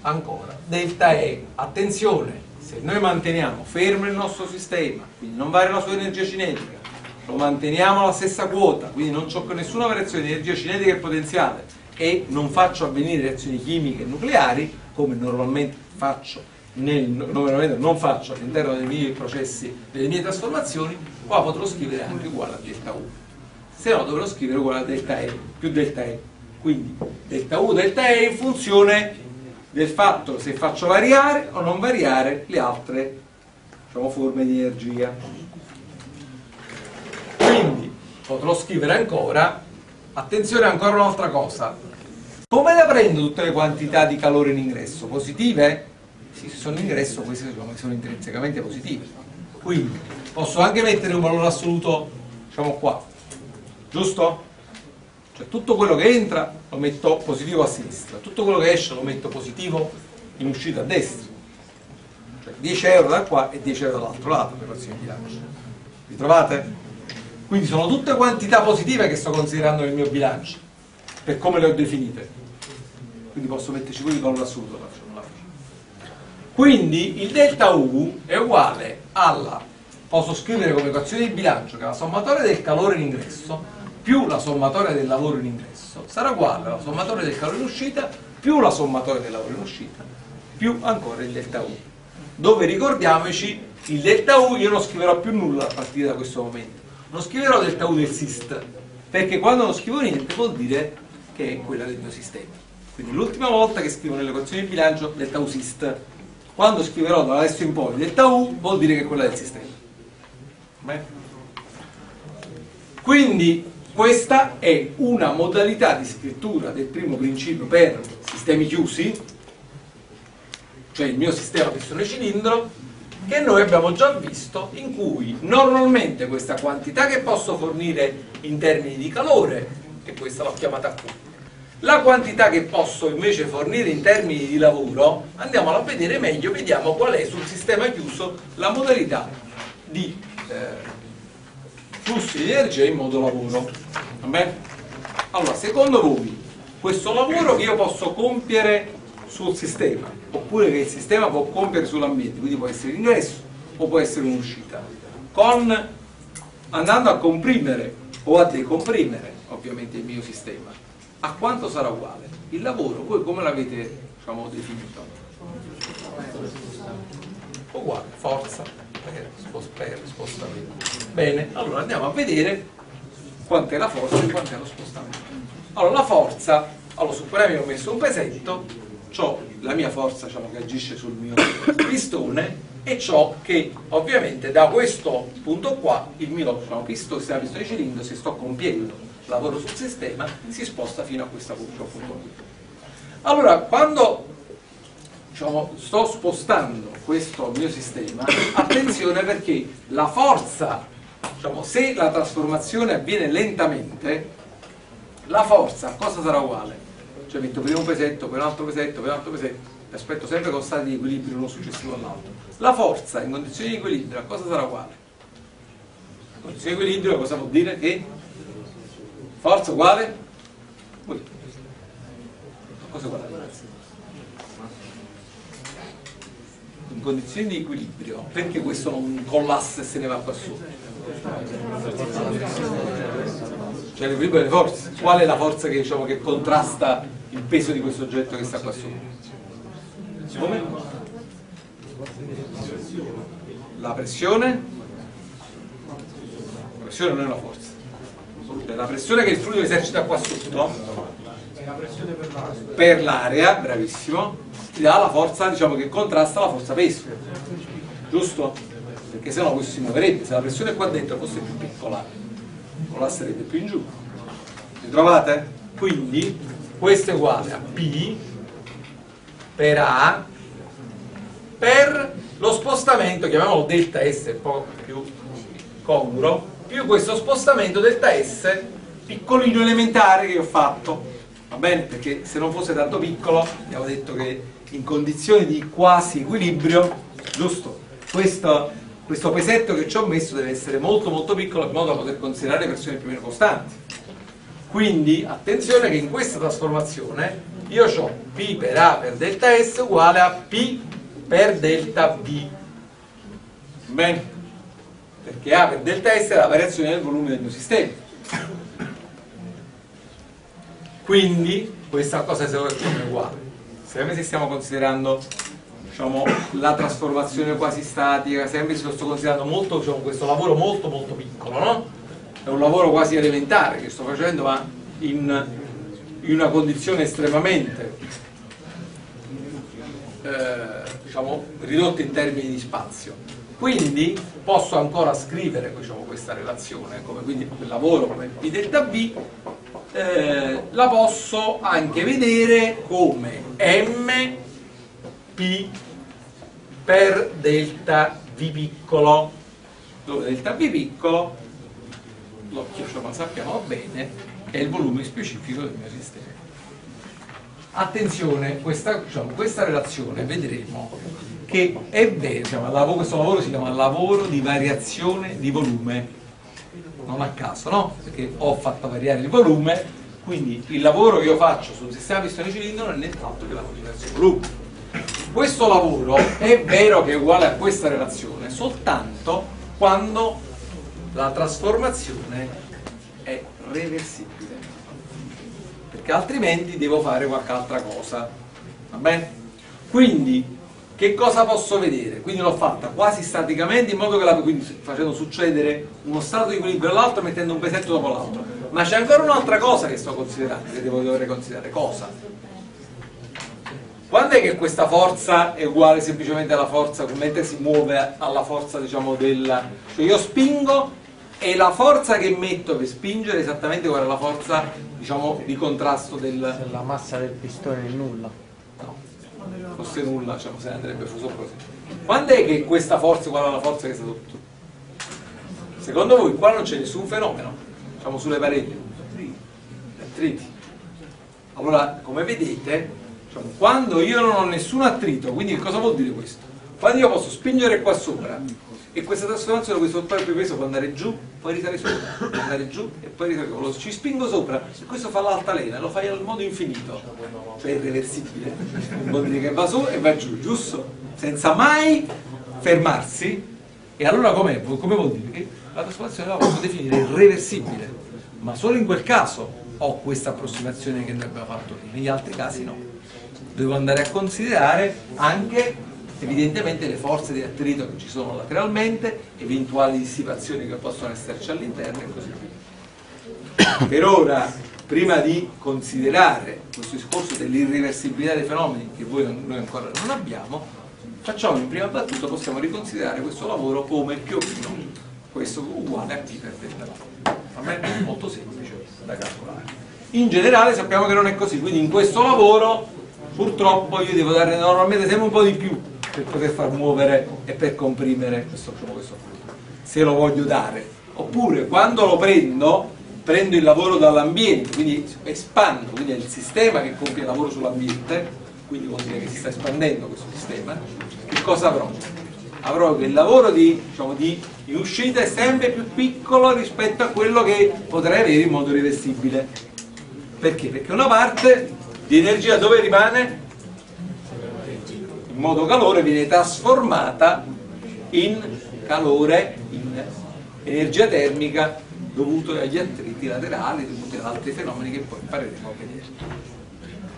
ancora delta E. Attenzione se noi manteniamo fermo il nostro sistema quindi non varia la sua energia cinetica lo manteniamo alla stessa quota quindi non ho nessuna variazione di energia cinetica e potenziale e non faccio avvenire reazioni chimiche nucleari come normalmente faccio nel, normalmente non faccio all'interno dei miei processi, delle mie trasformazioni, qua potrò scrivere anche uguale a delta U. Se no dovrò scrivere uguale a delta E più delta E. Quindi delta U, delta E in funzione del fatto se faccio variare o non variare le altre diciamo, forme di energia. Quindi potrò scrivere ancora, attenzione ancora un'altra cosa, come le prendo tutte le quantità di calore in ingresso? Positive? Sì, se sono in ingresso queste sono intrinsecamente positive. Quindi posso anche mettere un valore assoluto, diciamo qua, giusto? Cioè tutto quello che entra lo metto positivo a sinistra, tutto quello che esce lo metto positivo in uscita a destra. Cioè 10 euro da qua e 10 euro dall'altro lato per l'azione di bilancio. Vi trovate? Quindi sono tutte quantità positive che sto considerando nel mio bilancio, per come le ho definite. Quindi posso metterci pure il valore assoluto. Quindi il delta U è uguale alla, posso scrivere come equazione di bilancio che la sommatoria del calore in ingresso più la sommatoria del lavoro in ingresso sarà uguale alla sommatoria del calore in uscita più la sommatoria del lavoro in uscita più ancora il delta U. Dove ricordiamoci il delta U io non scriverò più nulla a partire da questo momento. Non scriverò delta U del SIST perché quando non scrivo niente vuol dire che è quella del mio sistema. Quindi l'ultima volta che scrivo nelle equazioni di bilancio delta U SIST quando scriverò da adesso in poi delta U vuol dire che è quella del sistema. Beh. Quindi questa è una modalità di scrittura del primo principio per sistemi chiusi, cioè il mio sistema pistone cilindro, che noi abbiamo già visto, in cui normalmente questa quantità che posso fornire in termini di calore, e questa l'ho chiamata Q, la quantità che posso invece fornire in termini di lavoro, andiamola a vedere meglio, vediamo qual è sul sistema chiuso la modalità di eh, flussi di energia in modo lavoro. Allora, secondo voi, questo lavoro che io posso compiere sul sistema, oppure che il sistema può compiere sull'ambiente, quindi può essere ingresso o può essere un'uscita, con andando a comprimere o a decomprimere ovviamente il mio sistema, a quanto sarà uguale? Il lavoro, voi come l'avete diciamo, definito? Uguale, forza per, spostamento. Bene, allora andiamo a vedere quant'è la forza e quant'è lo spostamento. Allora la forza, allora supponiamo che ho messo un pesetto, ho la mia forza diciamo, che agisce sul mio pistone e ciò che ovviamente da questo punto qua il mio diciamo, pistone, sistema pistone cilindro si sto compiendo lavoro sul sistema, si sposta fino a questo punto qui. Allora, quando diciamo, sto spostando questo mio sistema, attenzione perché la forza, diciamo, se la trasformazione avviene lentamente, la forza cosa sarà uguale? Cioè metto prima un pesetto, poi un altro pesetto, poi un altro pesetto, aspetto sempre con stati di equilibrio uno successivo all'altro, la forza in condizioni di equilibrio a cosa sarà uguale? In condizioni di equilibrio cosa vuol dire? Che forza uguale? Ui. Cosa uguale? In condizioni di equilibrio, perché questo non collassa e se ne va qua su? Cioè l'equilibrio delle forze. Qual è la forza che, diciamo, che contrasta il peso di questo oggetto che sta qua su? Come? La pressione? La pressione non è una forza. La pressione che il fluido esercita qua sotto per l'area, bravissimo, ti dà la forza diciamo, che contrasta la forza peso. Giusto? Perché sennò questo si muoverebbe. Se la pressione qua dentro fosse più piccola, collasserebbe più in giù. Mi trovate? Quindi questo è uguale a P per A per lo spostamento, chiamiamolo delta S un po' più congruo, più questo spostamento delta S piccolino elementare che ho fatto. Va bene? Perché se non fosse tanto piccolo, abbiamo detto che in condizioni di quasi equilibrio, giusto? Questo, questo pesetto che ci ho messo deve essere molto molto piccolo in modo da poter considerare pressioni più o meno costanti. Quindi attenzione che in questa trasformazione io ho P per A per delta S uguale a P per delta V. Bene? Perché A per delta S è la variazione del volume del mio sistema. Quindi questa cosa è uguale. Sempre se stiamo considerando diciamo, la trasformazione quasi statica, sempre se sto considerando molto, diciamo, questo lavoro molto molto piccolo, no? È un lavoro quasi elementare che sto facendo ma in, in una condizione estremamente eh, diciamo, ridotta in termini di spazio. Quindi posso ancora scrivere diciamo, questa relazione, come quindi il lavoro come P delta B, eh, la posso anche vedere come M P per delta V piccolo, dove delta V piccolo, lo ma sappiamo bene, è il volume specifico del mio sistema. Attenzione, questa, diciamo, questa relazione vedremo che è vero, diciamo, questo lavoro si chiama lavoro di variazione di volume, non a caso, no? Perché ho fatto variare il volume, quindi il lavoro che io faccio sul sistema pistone cilindro non è nient'altro che lavoro di variazione di volume. Questo lavoro è vero che è uguale a questa relazione soltanto quando la trasformazione è reversibile perché altrimenti devo fare qualche altra cosa va bene? quindi che cosa posso vedere? quindi l'ho fatta quasi staticamente in modo che la facendo succedere uno stato di equilibrio all'altro mettendo un pesetto dopo l'altro ma c'è ancora un'altra cosa che sto considerando che devo dover considerare cosa? quando è che questa forza è uguale semplicemente alla forza mentre si muove alla forza diciamo del cioè io spingo e la forza che metto per spingere è esattamente qual è la forza diciamo, di contrasto del... Se la massa del pistone è nulla. No, fosse nulla, diciamo, se ne andrebbe fuso così. Quando è che questa forza è uguale alla forza che sta sotto? Secondo voi qua non c'è nessun fenomeno, diciamo sulle pareti, attriti. Allora, come vedete, diciamo, quando io non ho nessun attrito, quindi cosa vuol dire questo? Quando io posso spingere qua sopra e questa trasformazione, questo proprio peso può andare giù, poi risale sopra, può andare giù e poi risale sopra. Ci spingo sopra questo fa l'altalena, lo fai al modo infinito, cioè irreversibile. Vuol dire che va su e va giù, giusto? Senza mai fermarsi. E allora com'è? Come vuol dire? Che la trasformazione la posso definire irreversibile, ma solo in quel caso ho questa approssimazione che noi abbiamo fatto negli altri casi no. Devo andare a considerare anche evidentemente le forze di attrito che ci sono lateralmente, eventuali dissipazioni che possono esserci all'interno e così via. Per ora, prima di considerare questo discorso dell'irreversibilità dei fenomeni che noi ancora non abbiamo, facciamo in prima battuta, possiamo riconsiderare questo lavoro come più o meno questo uguale a P per delta è molto semplice da calcolare. In generale sappiamo che non è così, quindi in questo lavoro purtroppo io devo dare normalmente sempre un po' di più per poter far muovere e per comprimere questo, questo fluido, se lo voglio dare. Oppure quando lo prendo, prendo il lavoro dall'ambiente, quindi espando, quindi è il sistema che compie il lavoro sull'ambiente, quindi vuol dire che si sta espandendo questo sistema, che cosa avrò? Avrò che il lavoro di, diciamo, di in uscita è sempre più piccolo rispetto a quello che potrei avere in modo reversibile. Perché? Perché una parte di energia dove rimane? In modo calore viene trasformata in calore, in energia termica dovuto agli attriti laterali, dovuti ad altri fenomeni che poi impareremo a vedere.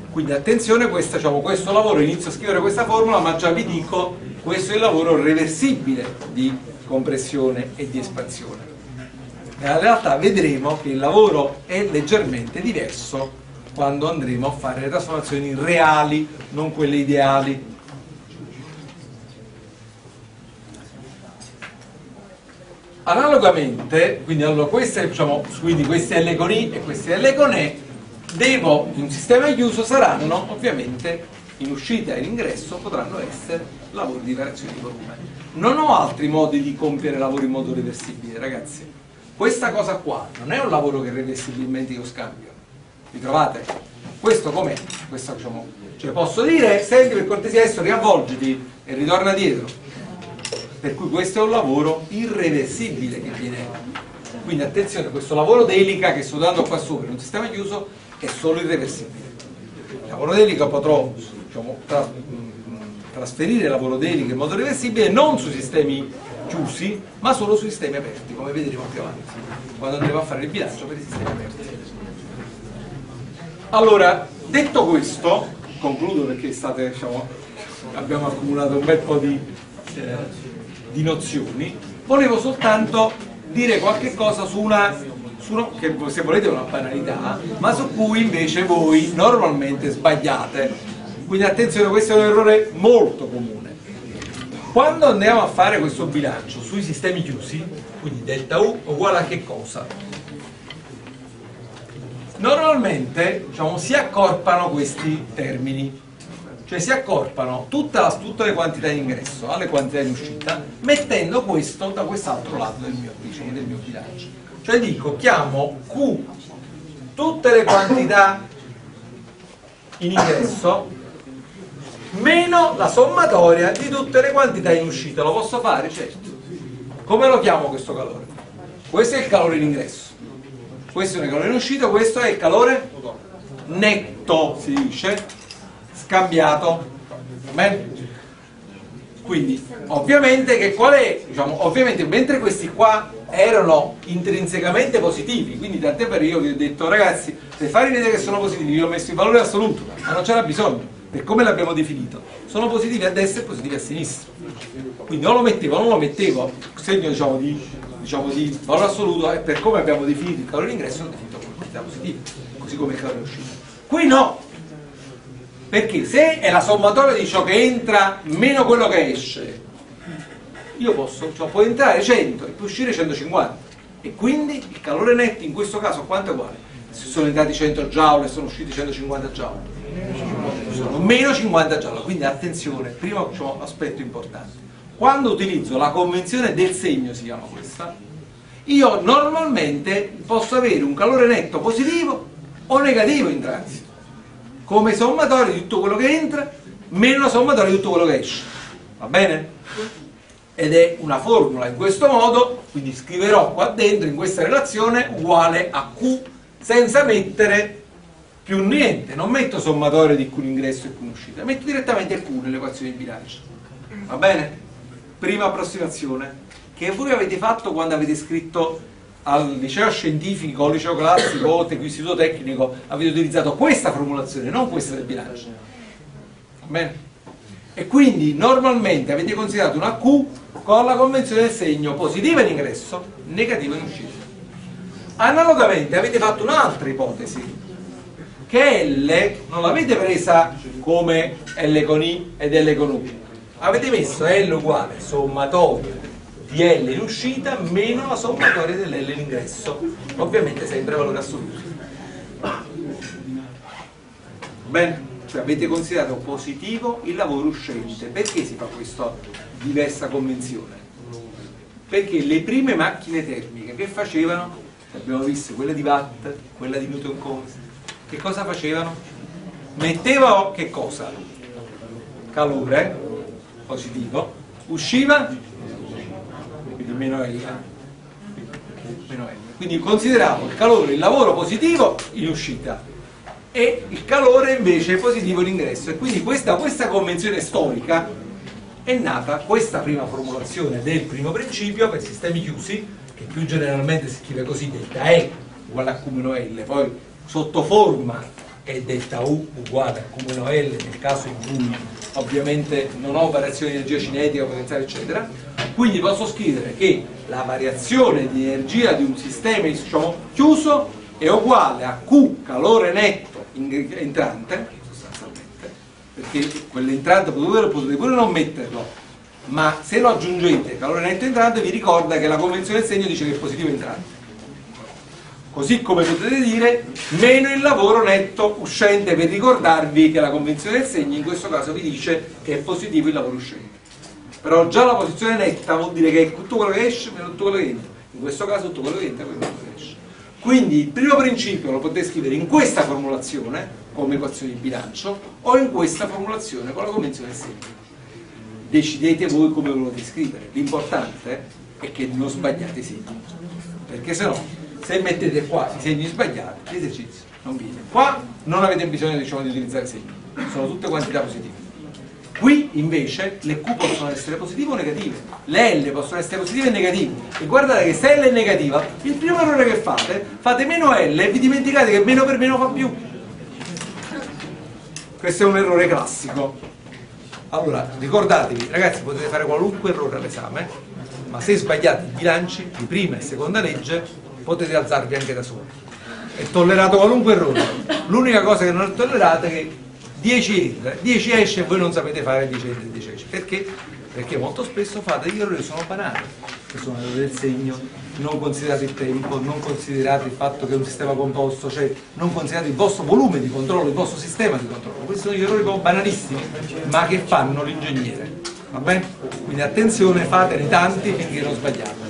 Quindi attenzione, questo, diciamo, questo lavoro, inizio a scrivere questa formula, ma già vi dico, questo è il lavoro reversibile di compressione e di espansione. Nella realtà vedremo che il lavoro è leggermente diverso quando andremo a fare le trasformazioni reali, non quelle ideali. Analogamente, quindi, allora, queste, diciamo, quindi queste L con I e queste L con E, devo, in un sistema chiuso saranno ovviamente in uscita e in ingresso potranno essere lavori di variazione di volume. Non ho altri modi di compiere lavori in modo reversibile, ragazzi. Questa cosa qua non è un lavoro che reversibilmente io scambio. Vi trovate? Questo com'è? Diciamo, cioè posso dire, senti per cortesia adesso riavvolgiti e ritorna dietro per cui questo è un lavoro irreversibile che viene quindi attenzione, questo lavoro d'elica che sto dando qua sopra in un sistema chiuso è solo irreversibile. Il lavoro d'elica potrò diciamo, tra, trasferire il lavoro d'elica in modo reversibile non su sistemi chiusi ma solo su sistemi aperti come vedremo più avanti quando andremo a fare il bilancio per i sistemi aperti. Allora, detto questo concludo perché state, diciamo, abbiamo accumulato un bel po' di eh, di nozioni, volevo soltanto dire qualche cosa su una, su una, che se volete è una banalità, ma su cui invece voi normalmente sbagliate. Quindi attenzione, questo è un errore molto comune. Quando andiamo a fare questo bilancio sui sistemi chiusi, quindi delta U uguale a che cosa? Normalmente diciamo, si accorpano questi termini cioè si accorpano tutta, tutte le quantità in ingresso alle quantità in uscita mettendo questo da quest'altro lato del mio, diciamo, del mio bilancio. Cioè dico chiamo Q tutte le quantità in ingresso meno la sommatoria di tutte le quantità in uscita. Lo posso fare? certo. Come lo chiamo questo calore? questo è il calore in ingresso. Questo è il calore in uscita questo è il calore netto si dice scambiato. Quindi ovviamente che qual è diciamo, ovviamente mentre questi qua erano intrinsecamente positivi quindi tant'è per io vi ho detto ragazzi se fare vedere che sono positivi io ho messo il valore assoluto ma non c'era bisogno per come l'abbiamo definito. Sono positivi a destra e positivi a sinistra. Quindi o lo mettevo non lo mettevo segno diciamo di, diciamo, di valore assoluto e per come abbiamo definito il calore d'ingresso l'ho definito come quantità positiva così come il calore d'uscita qui no perché se è la sommatoria di ciò che entra meno quello che esce. Io posso, cioè può entrare 100 e può uscire 150 e quindi il calore netto in questo caso quanto è uguale? se sono entrati 100 joule e sono usciti 150 joule sono meno 50 joule quindi attenzione, primo diciamo, aspetto importante. Quando utilizzo la convenzione del segno si chiama questa io normalmente posso avere un calore netto positivo o negativo in transito come sommatorio di tutto quello che entra meno la sommatoria di tutto quello che esce va bene? ed è una formula in questo modo quindi scriverò qua dentro in questa relazione uguale a Q senza mettere più niente non metto sommatorio di Q in ingresso e Q uscita metto direttamente Q nell'equazione di bilancio va bene? prima approssimazione che voi avete fatto quando avete scritto al liceo scientifico, al liceo classico o istituto tecnico avete utilizzato questa formulazione, non questa del bilancio. Bene? E quindi normalmente avete considerato una Q con la convenzione del segno positiva in ingresso, negativa in uscita. Analogamente avete fatto un'altra ipotesi, che L non l'avete presa come L con I ed L con U, avete messo L uguale sommatorio di L in uscita meno la sommatoria dell'L in ingresso ovviamente sempre valore assoluto bene cioè avete considerato positivo il lavoro uscente perché si fa questa diversa convenzione? perché le prime macchine termiche che facevano abbiamo visto quella di Watt quella di Newton Combs che cosa facevano? mettevano che cosa? calore positivo, usciva meno L. Quindi consideriamo il calore, il lavoro positivo in uscita e il calore invece positivo in ingresso. E quindi questa, questa convenzione storica è nata questa prima formulazione del primo principio per sistemi chiusi, che più generalmente si scrive così, delta E uguale a Q meno L, poi sotto forma è delta U uguale a Q meno L nel caso in cui ovviamente non ho variazione di energia cinetica, potenziale eccetera, quindi posso scrivere che la variazione di energia di un sistema diciamo, chiuso è uguale a Q calore netto entrante, sostanzialmente, perché quell'entrante potete, potete pure non metterlo, ma se lo aggiungete calore netto entrante vi ricorda che la convenzione del segno dice che è positivo entrante. Così come potete dire meno il lavoro netto uscente per ricordarvi che la convenzione del segno in questo caso vi dice che è positivo il lavoro uscente. Però già la posizione netta vuol dire che è tutto quello che esce meno tutto quello che entra. In questo caso tutto quello che entra meno tutto quello che esce. Quindi il primo principio lo potete scrivere in questa formulazione come equazione di bilancio o in questa formulazione con la convenzione segno. Decidete voi come lo volete scrivere. L'importante è che non sbagliate i segni. Perché se no se mettete qua i segni sbagliati l'esercizio non viene qua non avete bisogno diciamo, di utilizzare segni sono tutte quantità positive qui invece le Q possono essere positive o negative le L possono essere positive e negative e guardate che se L è negativa il primo errore che fate fate meno L e vi dimenticate che meno per meno fa più questo è un errore classico allora ricordatevi ragazzi potete fare qualunque errore all'esame ma se sbagliate i bilanci di prima e seconda legge potete alzarvi anche da soli. È tollerato qualunque errore. L'unica cosa che non è tollerata è che 10 entra, 10 esce e voi non sapete fare 10 entra e 10 esce. Perché? Perché molto spesso fate degli errori sono banali, che sono errori del segno, non considerate il tempo, non considerate il fatto che è un sistema composto, cioè non considerate il vostro volume di controllo, il vostro sistema di controllo. Questi sono gli errori banalissimi, ma che fanno l'ingegnere. Va bene? Quindi attenzione, fatene tanti finché non sbagliate.